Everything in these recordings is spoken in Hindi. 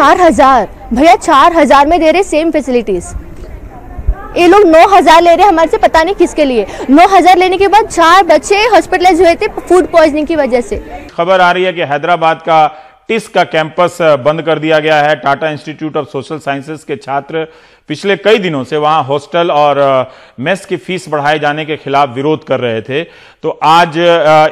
चार हज़ार। भैया, चार हज़ार में दे रहे सेम फैसिलिटीज़ ये लोग नौ हज़ार ले रहे हैं हमारे से, पता नहीं किसके लिए। नौ हज़ार लेने के बाद चार बच्चे हॉस्पिटलाइज हुए थे फ़ूड पॉइजनिंग की वजह से। खबर आ रही है कि हैदराबाद का टिस का कैंपस बंद कर दिया गया है। Tata Institute of Social Sciences के छात्र पिछले कई दिनों से वहाँ हॉस्टल और मेस की फ़ीस बढ़ाए जाने के खिलाफ विरोध कर रहे थे। तो आज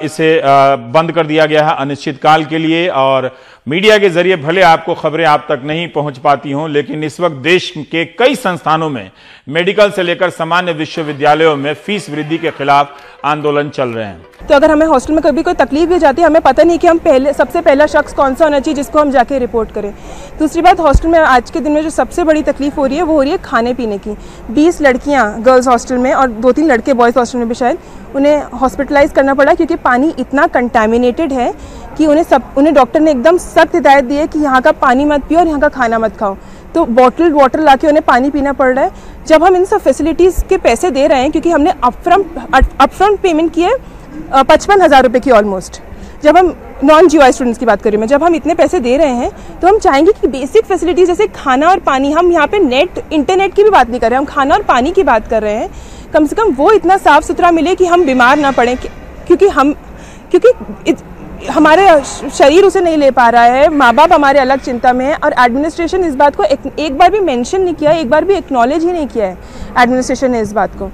इसे बंद कर दिया गया है अनिश्चितकाल के लिए और मीडिया के ज़रिए भले आपको खबरें आप तक नहीं पहुँच पाती हों, लेकिन इस वक्त देश के कई संस्थानों में मेडिकल से लेकर सामान्य विश्वविद्यालयों में फ़ीस वृद्धि के खिलाफ आंदोलन चल रहे हैं। तो अगर हमें हॉस्टल में कभी कोई तकलीफ़ भी जाती है, हमें पता नहीं कि हम पहले, सबसे पहला शख्स कौन सा होना चाहिए, जिसको हम जाके रिपोर्ट करें। दूसरी बात हॉस्टल में आज के दिन में जो सबसे बड़ी तकलीफ़ हो रही है, वो हो रही है खाने पीने की। बीस लड़कियाँ गर्ल्स हॉस्टल में और दो तीन लड़के बॉयज़ हॉस्टल में भी शायद, उन्हें हॉस्पिटलाइज करना पड़ा क्योंकि पानी इतना कंटेमिनेटेड है कि उन्हें सब, उन्हें डॉक्टर ने एकदम सख्त हिदायत दी है कि यहाँ का पानी मत पियो और यहाँ का खाना मत खाओ। तो बॉटल वाटर ला उन्हें पानी पीना पड़ रहा है। जब हम इन सब फैसिलिटीज़ के पैसे दे रहे हैं, क्योंकि हमने अपफ्रंट अपफ्रंट पेमेंट किए पचपन हज़ार रुपये की ऑलमोस्ट जब हम नॉन जी स्टूडेंट्स की बात करें मैं जब हम इतने पैसे दे रहे हैं तो हम चाहेंगे कि बेसिक फैसिलिटीज़ जैसे खाना और पानी हम यहाँ पे नेट इंटरनेट की भी बात नहीं कर रहे हम खाना और पानी की बात कर रहे हैं कम से कम वो इतना साफ़ सुथरा मिले कि हम बीमार ना पड़ें क्योंकि हम क्योंकि हमारे शरीर उसे नहीं ले पा रहा है माँ बाप हमारे अलग चिंता में है और एडमिनिस्ट्रेशन इस बात को एक, एक बार भी मेंशन नहीं किया एक बार भी एक्नॉलेज ही नहीं किया है एडमिनिस्ट्रेशन ने इस बात को।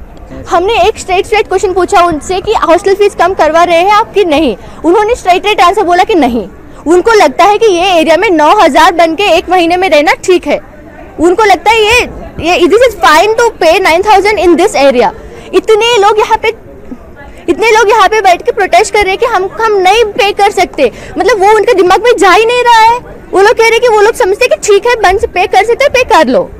हमने एक स्ट्रेट स्ट्रेट क्वेश्चन पूछा उनसे कि हॉस्टल फ़ीस कम करवा रहे हैं आप कि नहीं? उन्होंने स्ट्रेट स्ट्रेट आंसर बोला कि नहीं। उनको लगता है कि ये एरिया में नौ हज़ार बन के एक महीने में रहना ठीक है। उनको लगता है ये ये this is fine to pay nine thousand in this area इतने लोग यहाँ पे, इतने लोग यहाँ पे बैठ के प्रोटेस्ट कर रहे हैं कि हम हम नहीं पे कर सकते। मतलब वो उनके दिमाग में जा ही नहीं रहा है। वो लोग कह रहे हैं कि वो लोग समझते कि ठीक है बंद पे कर सकते पे कर लो।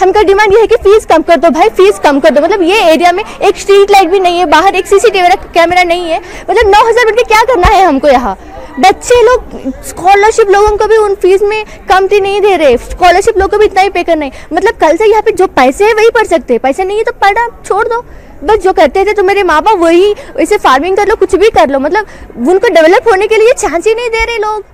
हमका डिमांड ये है कि फ़ीस कम कर दो, भाई फ़ीस कम कर दो। मतलब ये एरिया में एक स्ट्रीट लाइट भी नहीं है, बाहर एक सीसीटीवी कैमरा नहीं है। मतलब नौ हज़ार रुपये क्या करना है हमको यहाँ? बच्चे लोग स्कॉलरशिप लोगों को भी उन फ़ीस में कमती नहीं दे रहे। स्कॉलरशिप लोगों को भी इतना ही पे करना है। मतलब कल से यहाँ पे जो पैसे है वही पढ़ सकते हैं। पैसे नहीं है तो पढ़ा, छोड़ दो। बस जो करते थे तो मेरे माँ बाप वही वैसे फ़ार्मिंग कर लो, कुछ भी कर लो। मतलब उनको डेवलप होने के लिए चांस ही नहीं दे रहे लोग।